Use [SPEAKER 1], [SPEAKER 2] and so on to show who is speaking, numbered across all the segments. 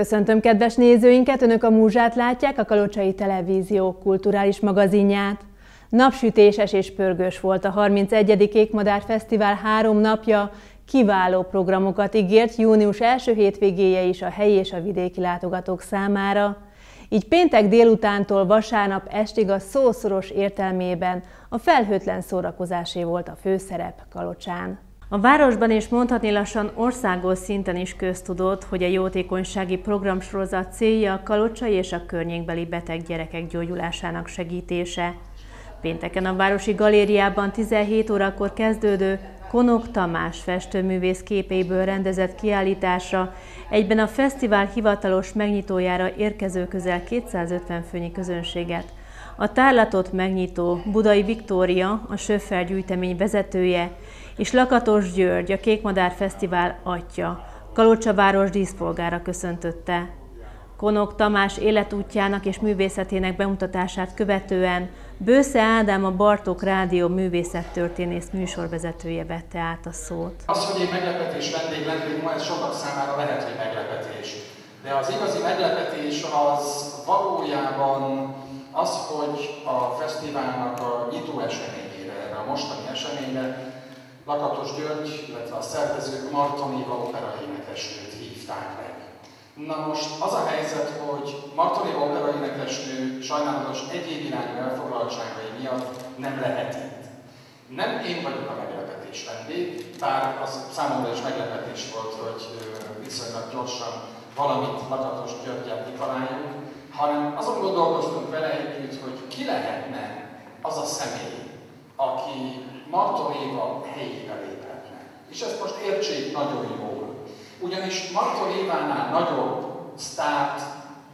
[SPEAKER 1] Köszöntöm kedves nézőinket, Önök a Múzsát látják, a Kalocsai Televízió kulturális magazinját. Napsütéses és pörgős volt a 31. Ékmadár Fesztivál három napja, kiváló programokat ígért június első hétvégéje is a helyi és a vidéki látogatók számára. Így péntek délutántól vasárnap estig a szószoros értelmében a felhőtlen szórakozásé volt a főszerep Kalocsán. A városban és mondhatni lassan országos szinten is köztudott, hogy a jótékonysági programsorozat célja a kalocsai és a környékbeli beteg gyerekek gyógyulásának segítése. Pénteken a Városi Galériában 17 órakor kezdődő Konok Tamás festőművész képeiből rendezett kiállításra, egyben a fesztivál hivatalos megnyitójára érkező közel 250 főnyi közönséget. A tárlatot megnyitó Budai Viktória, a Söffer gyűjtemény vezetője, és Lakatos György, a Kékmadár Fesztivál atya, Kalocsa város díszpolgára köszöntötte. Konok Tamás életútjának és művészetének bemutatását követően Bősze Ádám a Bartók Rádió művészettörténész műsorvezetője vette át a szót.
[SPEAKER 2] Az, hogy én meglepetés vendég lennék ma, ez sokak számára lehet, hogy meglepetés. De az igazi meglepetés az valójában az, hogy a fesztiválnak a nyitó eseményére, a mostani eseményre Lakatos György, illetve a szervezők Marton Éva opera énekesnőt hívták meg. Na most az a helyzet, hogy Marton Éva opera énekesnő sajnálatos egyéb irányú elfoglaltságai miatt nem lehet itt. Nem én vagyok a meglepetés vendég, bár az számomra is meglepetés volt, hogy viszonylag gyorsan valamit Lakatos Györgyel kitaláljunk, hanem azon gondolkoztunk vele együtt, hogy ki lehetne az a személy, aki Marton Éva helyébe léphetne. És ezt most értsék nagyon jól. Ugyanis Marton Évánál nagyobb sztárt,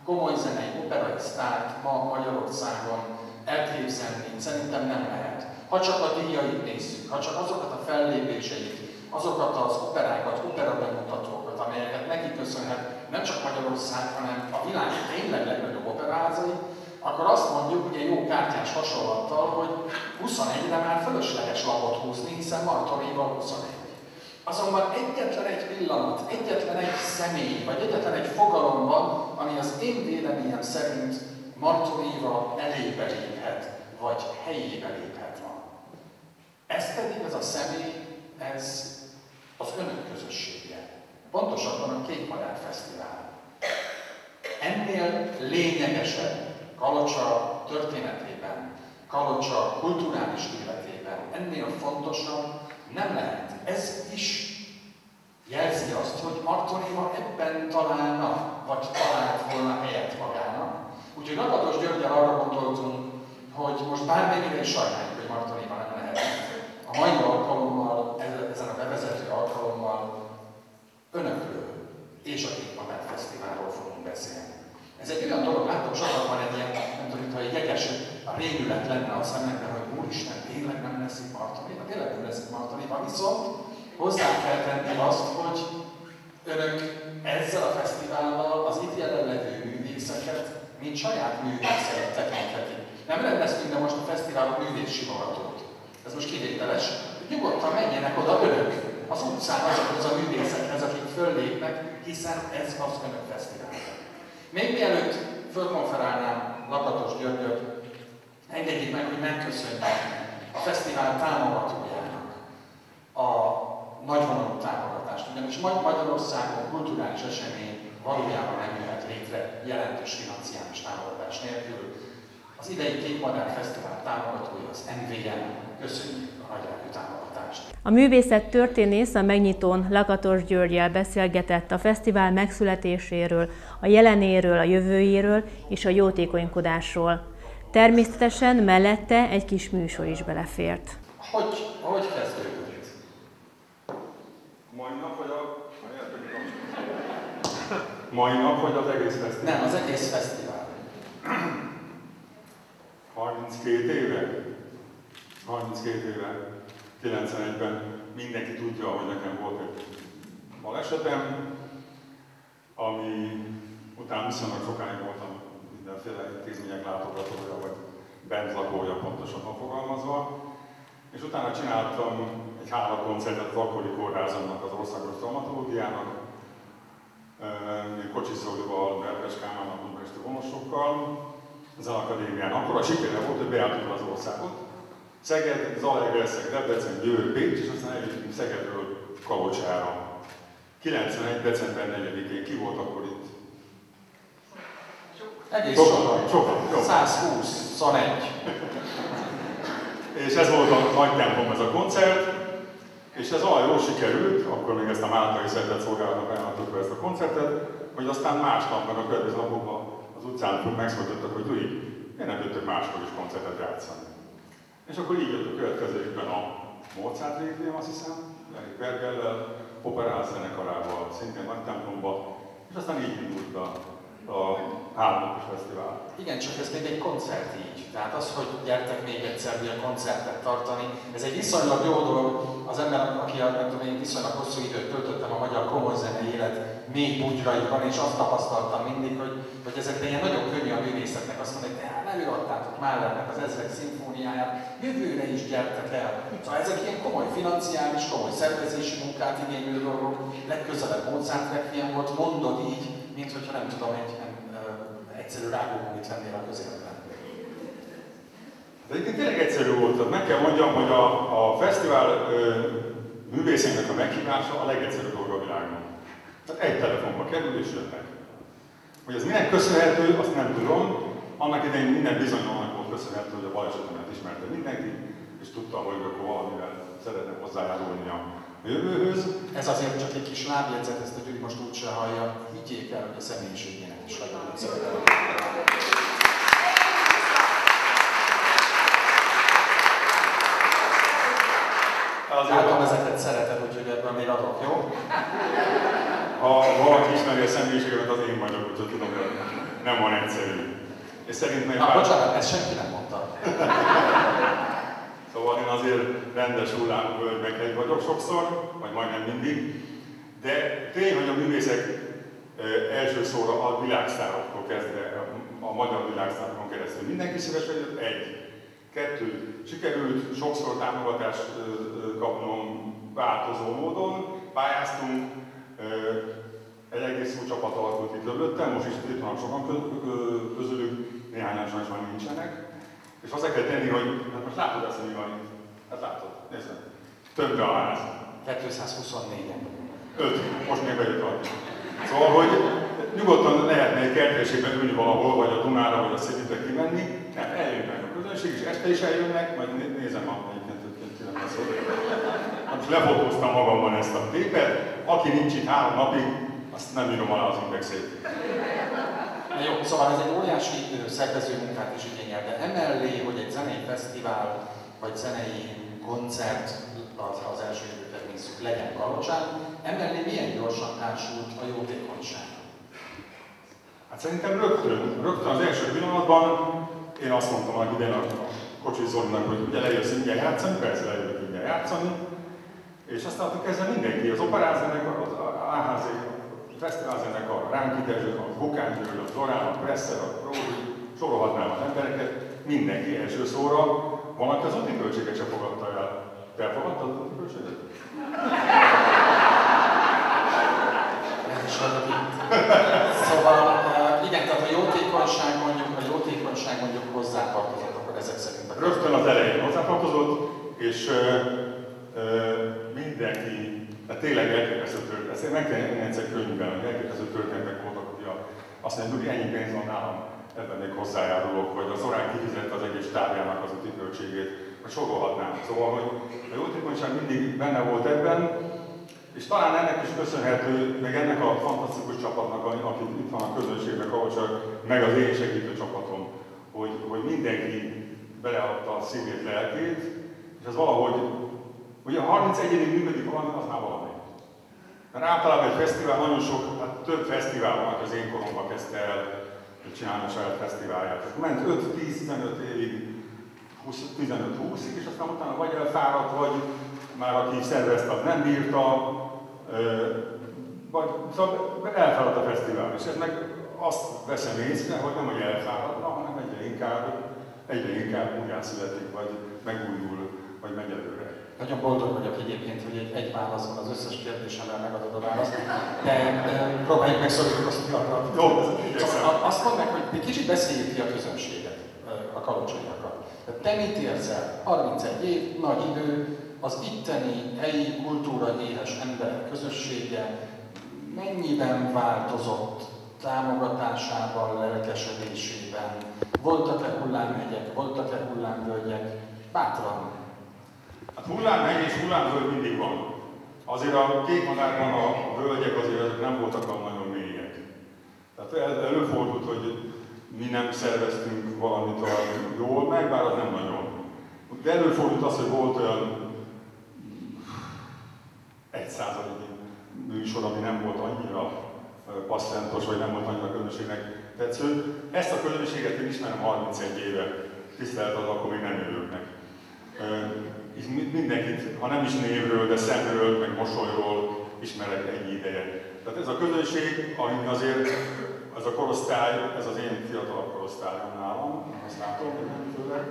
[SPEAKER 2] komoly zenei, operai sztárt ma Magyarországon elképzelni szerintem nem lehet. Ha csak a díjait nézzük, ha csak azokat a fellépéseit, azokat az operákat, opera bemutatókat, amelyeket neki köszönhet nem csak Magyarország, hanem a világ tényleg legnagyobb operázai, akkor azt mondjuk, ugye jó kártyás hasonlattal, hogy 21-re már fölösleges lapot húzni, hiszen Martonéval 21. Azonban egyetlen egy pillanat, egyetlen egy személy, vagy egyetlen egy fogalom van, ami az én véleményem szerint Martonéva elébe léphet, vagy helyébe léphet van. Ez pedig ez a személy, ez az önök közössége. Pontosabban a Kék Madár Fesztivál. Ennél lényegesebb Kalocsa történetében, Kalocsa kulturális életében ennél fontosabb nem lehet. Ez is jelzi azt, hogy Martonéva ebben találna, vagy talált volna helyet magának. Úgyhogy Lakatos Györgyel arra gondoltunk, hogy most bármennyire is sajnáljuk, hogy Martonéva nem lehet. A mai alkalommal, ezen a bevezető alkalommal önökről és a Kékmadár Fesztiválról fogunk beszélni. Ez egy olyan dolog, látom, sokat van egy ilyen, nem tudom, mintha egy jeges a régület lenne a szemekben, hogy Úristen, tényleg nem lesz itt Martonéva, tényleg nem lesz itt Martonéva, viszont hozzá kell tenni azt, hogy önök ezzel a fesztivállal az itt jelenlevő művészeket, mint saját művészeket tekinthetik. Nem rendeztünk de most a fesztiválon művész simogatót. Ez most kivételes. Nyugodtan menjenek oda önök az utcán azokhoz a művészekhez, akik föllépnek, hiszen ez az önök fesztivál. Még mielőtt fölkonferálnám Lakatos Györgyöt, engedjék meg, hogy megköszönjük a fesztivál támogatójának a nagyvonalú támogatást. Ugyanis Magyarországon kulturális esemény valójában nem jöhet létre jelentős financiális támogatás nélkül. Az idei Kék Madár Fesztivál támogatója az MVM. Köszönjük a nagy támogatást!
[SPEAKER 1] A művészet történész a megnyitón Lakatos Györgyel beszélgetett a fesztivál megszületéséről, a jelenéről, a jövőjéről és a jótékonykodásról. Természetesen mellette egy kis műsor is belefért.
[SPEAKER 2] Hogy, hogy kezdődött?
[SPEAKER 3] Mai nap, vagy a... Mai nap, vagy az egész fesztivál?
[SPEAKER 2] Nem, az egész fesztivál.
[SPEAKER 3] 32 éve? 32 éve. 91-ben mindenki tudja, hogy nekem volt egy balesetem, ami után viszonylag sokáig voltam mindenféle intézmények látogatója, vagy bent lakója pontosabban fogalmazva. És utána csináltam egy hála koncertet az akkori kórházamnak, az országos traumatológiának, Én Kocsis Zolival, Berkes Kálmának, Budapesti vonosokkal, az akadémián. Akkor a sikere volt, hogy beálltuk az országot. Szeged, Zalaegerszeg, Debrecen, Győr, Pécs, és aztán eljöttünk Szegedről Kalocsára. 91. december 4-én ki volt akkor itt?
[SPEAKER 2] Egész
[SPEAKER 3] Sokan,
[SPEAKER 2] sokan.
[SPEAKER 3] sokan, jó.
[SPEAKER 2] 120, 21.
[SPEAKER 3] És ez volt a nagy tempom ez a koncert, és ez olyan jól sikerült, akkor még ezt a Máltai Szeretett Szolgálatnak ajánlottuk be ezt a koncertet, hogy aztán másnap, meg a következő napokban az utcán megszólítottak, hogy Dui, miért nem jöttök máskor is koncertet játszani? És akkor így jött a következő évben a Mozart Requiem, azt hiszem, Bergellel, Operáz zenekarával, szintén nagy templomba, és aztán így indult a, a háromnapos fesztivál.
[SPEAKER 2] Igen, csak ez még egy koncert így. Tehát az, hogy gyertek még egyszer ilyen koncertet tartani, ez egy viszonylag jó dolog. Az ember, aki nem tudom, én viszonylag hosszú időt töltöttem a magyar komoly zenei élet mély bugyraiban, és azt tapasztaltam mindig, hogy, hogy ezekben ilyen nagyon könnyű a művészetnek azt mondani, hogy Mahlernek az ezrek szimfóniáját, jövőre is gyertek el. Szóval ezek ilyen komoly financiális, komoly szervezési munkát igénylő dolgok. Legközelebb Mozart Requiem volt, mondod így, mint hogyha nem tudom, egy nem, egyszerű rágógumit vennél a közérben.
[SPEAKER 3] De egyébként tényleg egyszerű volt. Meg kell mondjam, hogy a, a fesztivál ö, művészének a meghívása a legegyszerűbb dolog a világon. Tehát egy telefonba kerül és jönnek. Hogy ez minek köszönhető, azt nem tudom. Annak idején minden bizonyalnak volt köszönhető, hogy a balesetemet ismerte mindenki, és tudtam, hogy akkor valamivel szeretne hozzájárulni a jövőhöz.
[SPEAKER 2] Ez azért csak egy kis lábjegyzet, ezt a Gyuri most úgyse hallja. Higgyék el, hogy a személyiségének is legalább szeretem. Látom, ezeket szereted, úgyhogy ebből még adok, jó?
[SPEAKER 3] Ha valaki ismeri a személyiségemet, az én vagyok, úgyhogy tudom, hogy nem van egyszerű. És szerintem
[SPEAKER 2] Na, bocsánat, ezt senki nem mondta.
[SPEAKER 3] Szóval én azért rendes hullámú völgybekegy vagyok sokszor, vagy majdnem mindig, de tény, hogy a művészek első szóra a világsztároktól kezdve, a magyar világsztárokon keresztül mindenki szíves jött, egy. Kettő, sikerült sokszor támogatást kapnom változó módon, pályáztunk, egy egész jó csapat alakult itt mögöttem, most is itt vannak sokan közülük, néhányan sajnos már nincsenek. És hozzá kell tenni, hogy hát most látod ezt, hogy mi van itt. Hát látod, nézd. Többre a ház.
[SPEAKER 2] 224-en.
[SPEAKER 3] Öt, most még bejött valaki. Szóval, hogy nyugodtan lehetne egy kertésében ülni valahol, vagy a Dunára, vagy a Szegedre kimenni. Nem, eljönnek a közönség, és este is eljönnek, majd nézem a ki lenne szó. Hát most lefotóztam magamban ezt a képet. Aki nincs itt három napig, azt nem írom alá az indexét.
[SPEAKER 2] Na jó, szóval ez egy óriási szervező munkát is igényel, de emellé, hogy egy zenei fesztivál, vagy zenei koncert, az, az első nézzük, legyen Kalocsán, emellé milyen gyorsan társult a jótékonyság?
[SPEAKER 3] Hát szerintem rögtön, rögtön az első pillanatban én azt mondtam hogy idén a Kocsis Zolinak, hogy ugye lejössz ingyen játszani, persze lejövök ingyen játszani, és aztán kezdve mindenki, az operázenekar, az AHZ, a fesztiválzenekar, a Ránki Dezső, a Bukán György, a Zorán, a Presser, a Rózsi, sorolhatnám az embereket, mindenki első szóra, van, aki az úti költséget sem fogadta el. Te elfogadtad az úti költséget?
[SPEAKER 2] Szóval igen, tehát a jótékonyság mondjuk, a jótékonyság mondjuk hozzátartozott akkor ezek szerint.
[SPEAKER 3] Rögtön az elején hozzátartozott, és ö, ö, mindenki, tehát tényleg elképesztő történet. Ezt meg kell ennyi egyszer könyvben, hogy elképesztő történetek voltak, hogy azt mondja, hogy ennyi pénz van nálam, ebben még hozzájárulok, hogy az orán kifizette az egész tábjának az úti költségét, hogy sorolhatnám. Szóval, hogy a jótékonyság mindig benne volt ebben, és talán ennek is köszönhető, meg ennek a fantasztikus csapatnak, aki itt van a közönségnek, ahol csak meg az én segítő csapatom, hogy, hogy mindenki beleadta a szívét, lelkét, és ez valahogy, ugye a 31 évig működik valami, az már valami. Mert általában egy fesztivál, nagyon sok, hát több fesztivál van, az én koromban kezdte el csinálni a saját fesztiválját. Ment 5-10-15 évig, 15-20-ig, és aztán utána vagy elfáradt, vagy már aki szervezte, az nem bírta, vagy szóval elfáradt a fesztivál, és ez meg azt veszem észre, hogy nem, hogy elfáradna, hanem egyre inkább, egyre inkább újjászületik, vagy megújul, vagy megy előre.
[SPEAKER 2] Nagyon boldog vagyok egyébként, hogy egy, egy válaszban az összes kérdésemre megadod a választ, de, de próbáljuk meg szorítkozni arra.
[SPEAKER 3] Jó,
[SPEAKER 2] szóval azt mondd meg, hogy egy kicsit beszéljük ki a közönséget, a kalocsaiakat. Te mit érzel? 31 év, nagy idő, az itteni helyi kultúra éhes emberek közössége mennyiben változott támogatásával, lelkesedésében? Voltak-e hullámhegyek, voltak-e hullámvölgyek? Bátran.
[SPEAKER 3] Hát hullámhegy és hullámvölgy mindig van. Azért a két madárban a völgyek azért nem voltak a nagyon mélyek. Tehát előfordult, hogy mi nem szerveztünk valamit olyan jól meg, bár az nem nagyon. De előfordult az, hogy volt olyan egy százalék műsor, ami nem volt annyira passzentos, vagy nem volt annyira közönségnek tetsző. Ezt a közönséget én ismerem 31 éve, tisztelt az, akkor még nem jövőknek. És mindenkit, ha nem is névről, de szemről, meg mosolyról ismerek egy ideje. Tehát ez a közönség, ami azért, ez a korosztály, ez az én fiatalabb korosztályom nálam, azt látom, főleg.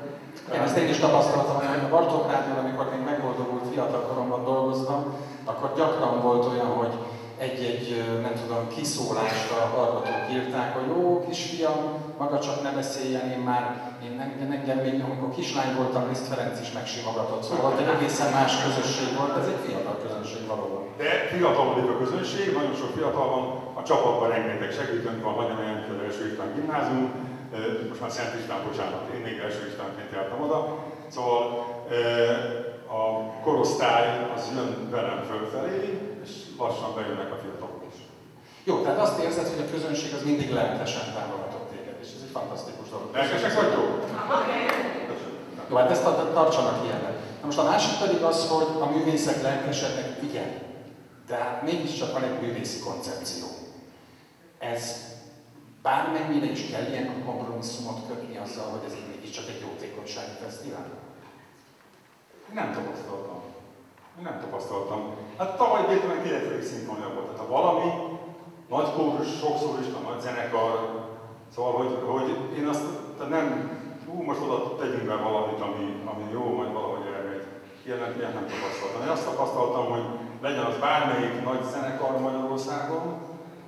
[SPEAKER 2] Én ezt én is tapasztaltam, hogy a Bartók Rádión, amikor még megboldogult fiatal koromban dolgoztam, akkor gyakran volt olyan, hogy egy-egy, nem tudom, kiszólásra hallgatók írták, hogy jó, kisfiam, maga csak ne beszéljen, én már, én engem, engem még, amikor kislány voltam, Liszt Ferenc is megsimogatott, szóval egy egészen más közösség volt, ez egy fiatal közönség valóban.
[SPEAKER 3] De fiatalodik a közönség, nagyon sok fiatal van, a csapatban rengeteg segítőnk van, nagyon olyan, első István gimnázium, most már Szent István, bocsánat, én még első Istvánként jártam oda, szóval a korosztály az jön velem fölfelé, lassan bejönnek a fiatalok is.
[SPEAKER 2] Jó, tehát azt érzed, hogy a közönség az mindig lelkesen támogatott téged, és ez egy fantasztikus dolog.
[SPEAKER 3] Lelkesek vagytok?
[SPEAKER 2] Jó, hát ezt tartsanak ilyenek. Na most a másik pedig az, hogy a művészek lelkesednek, igen, de hát mégiscsak van egy művészi koncepció. Ez bármennyire is kell ilyen kompromisszumot kötni azzal, hogy ez mégiscsak egy jótékonysági fesztivál?
[SPEAKER 3] Nem tapasztaltam. Én nem tapasztaltam. Hát tavaly Bételen 9. szimfonia volt. Tehát ha valami, nagy kórus, sokszorista, nagy zenekar, szóval, hogy, hogy én azt tehát nem, hú, most oda tegyünk be valamit, ami, ami jó, majd valahogy elmegy. Ilyen, ilyen nem tapasztaltam. Én azt tapasztaltam, hogy legyen az bármelyik nagy zenekar Magyarországon,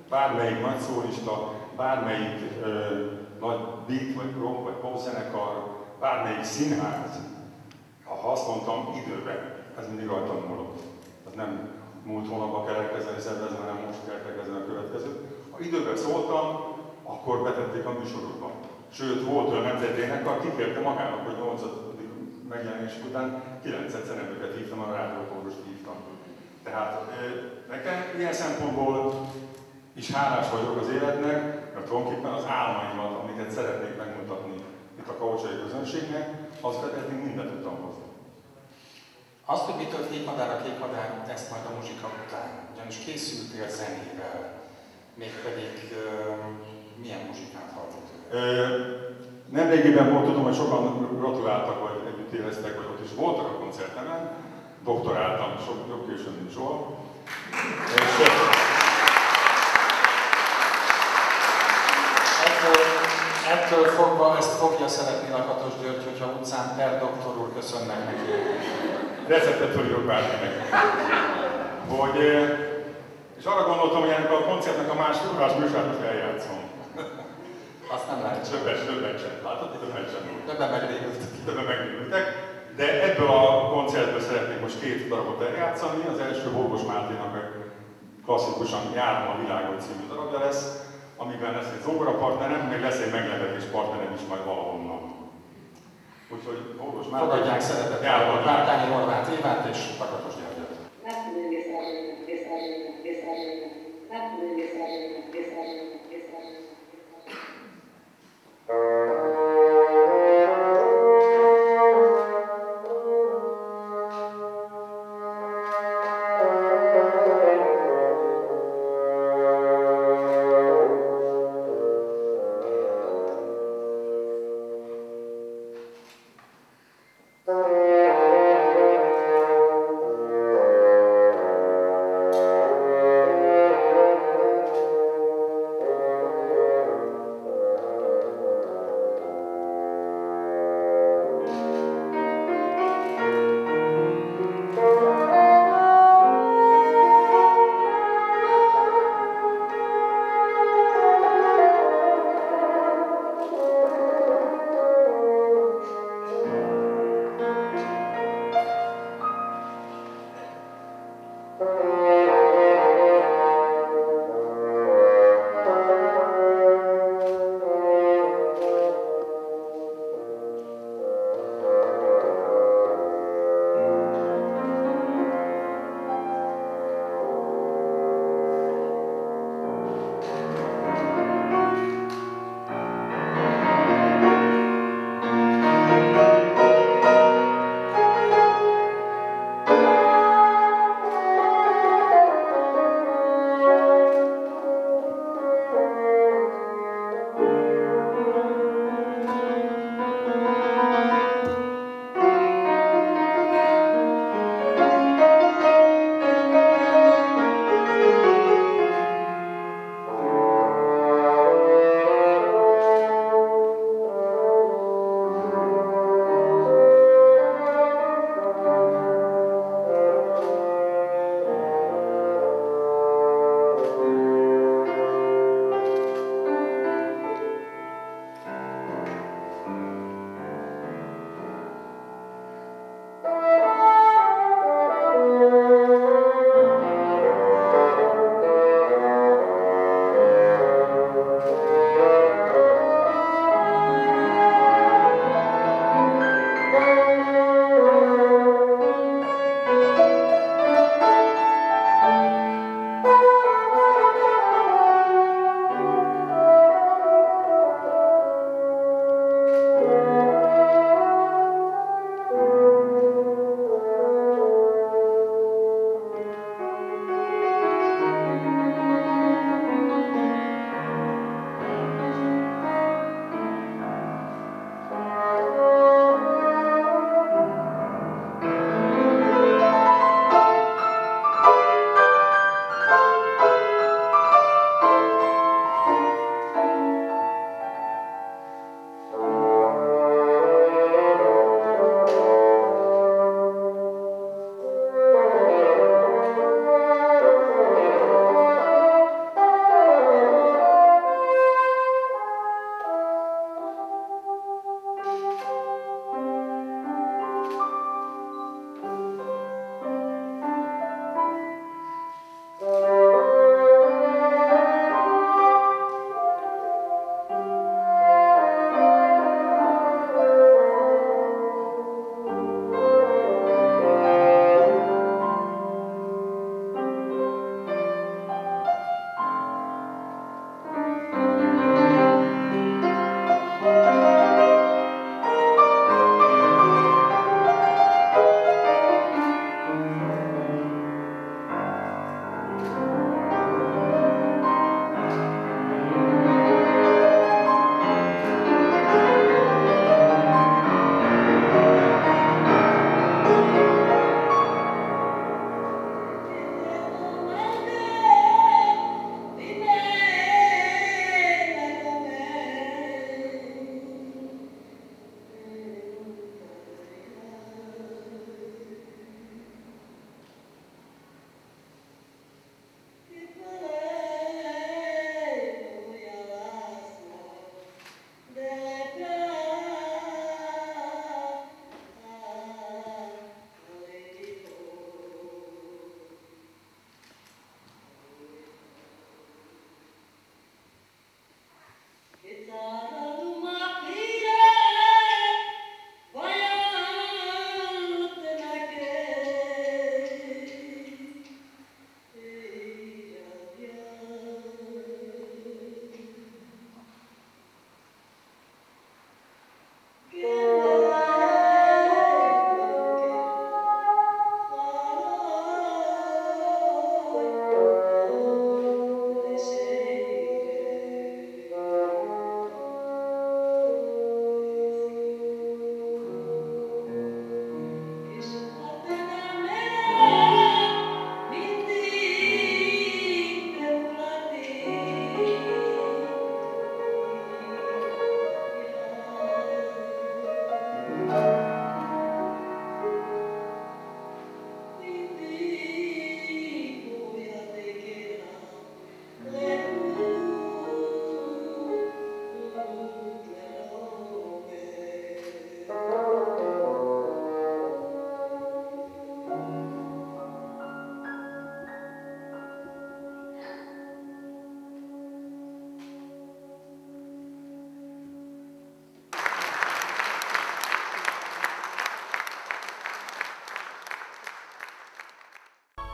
[SPEAKER 3] bármelyik nagy szólista, bármelyik ö, nagy beat, vagy rock, vagy pop zenekar, bármelyik színház, ha azt mondtam, időben, ez mindig rajtam múlott. Ez nem múlt hónapban kell elkezdeni szervezni, hanem most kell elkezdeni a következőt. Ha időben szóltam, akkor betették a műsorokba. Sőt, volt olyan nemzetének, kikérte magának, hogy 8. megjelenés után 9 szereplőket hívtam, a rádiókórost hívtam. Tehát nekem ilyen szempontból is hálás vagyok az életnek, mert tulajdonképpen az álmaimat, amiket szeretnék megmutatni itt a kaucsai közönségnek, az eddig mindent.
[SPEAKER 2] Azt, hogy mitől kékmadár a kékmadár, ezt majd a muzsika után, ugyanis készültél zenével, mégpedig uh, milyen muzsikát hallott?
[SPEAKER 3] Nemrégiben volt, tudom, hogy sokan gratuláltak, vagy együtt éreztek, vagy ott is voltak a koncertemen, doktoráltam, sok jobb későn, mint soha. És,
[SPEAKER 2] ettől fogva ezt fogja szeretni Lakatos György, hogyha utcán per doktor úr köszönnek neki
[SPEAKER 3] receptet fölírok bárkinek. Hogy, és arra gondoltam, hogy ennek a koncertnek a másik órás műsorát eljátszom.
[SPEAKER 2] Azt nem lehet.
[SPEAKER 3] Többet, többet sem. Látod, többet sem.
[SPEAKER 2] Többen megrémültek.
[SPEAKER 3] Többen megrémültek. De ebből a koncertből szeretnék most két darabot eljátszani. Az első Borgos Máténak a klasszikusan Járom a világot című darabja lesz, amiben lesz egy zongora partnerem, meg lesz egy meglepetés partnerem is majd valahonnan. Úgyhogy Óvos
[SPEAKER 2] már... Fogadják szeretettel Várkányi Norvát Évát és Takatos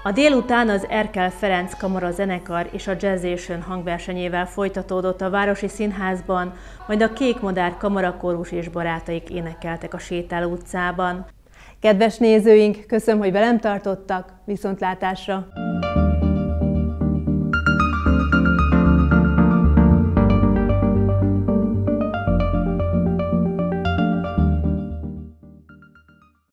[SPEAKER 1] A délután az Erkel Ferenc Kamara zenekar és a Jazzation hangversenyével folytatódott a Városi Színházban, majd a Kék Modár Kamarakórus és barátaik énekeltek a Sétáló utcában. Kedves nézőink, köszönöm, hogy velem tartottak, viszontlátásra!